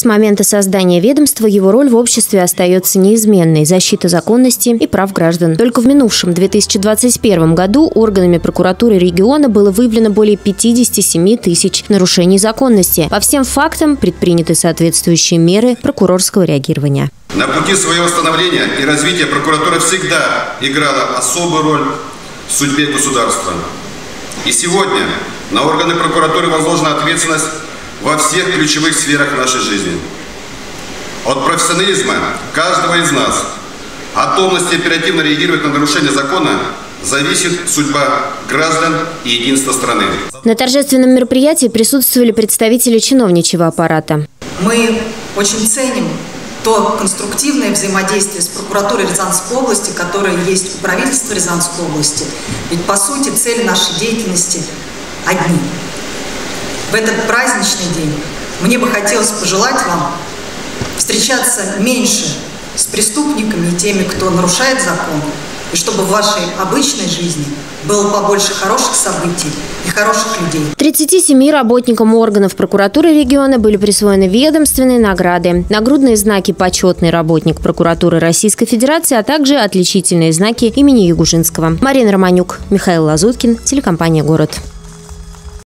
С момента создания ведомства его роль в обществе остается неизменной – защита законности и прав граждан. Только в минувшем 2021 году органами прокуратуры региона было выявлено более 57 тысяч нарушений законности. По всем фактам предприняты соответствующие меры прокурорского реагирования. На пути своего становления и развития прокуратура всегда играла особую роль в судьбе государства. И сегодня на органы прокуратуры возложена ответственность во всех ключевых сферах нашей жизни. От профессионализма каждого из нас, готовности оперативно реагировать на нарушение закона зависит судьба граждан и единство страны. На торжественном мероприятии присутствовали представители чиновничьего аппарата. Мы очень ценим то конструктивное взаимодействие с прокуратурой Рязанской области, которое есть у правительства Рязанской области. Ведь, по сути, цель нашей деятельности одни. В этот праздничный день мне бы хотелось пожелать вам встречаться меньше с преступниками и теми, кто нарушает закон, и чтобы в вашей обычной жизни было побольше хороших событий и хороших людей. 37 работникам органов прокуратуры региона были присвоены ведомственные награды, нагрудные знаки «Почетный работник прокуратуры Российской Федерации», а также отличительные знаки имени Ягужинского. Марина Романюк, Михаил Лазуткин, телекомпания «Город».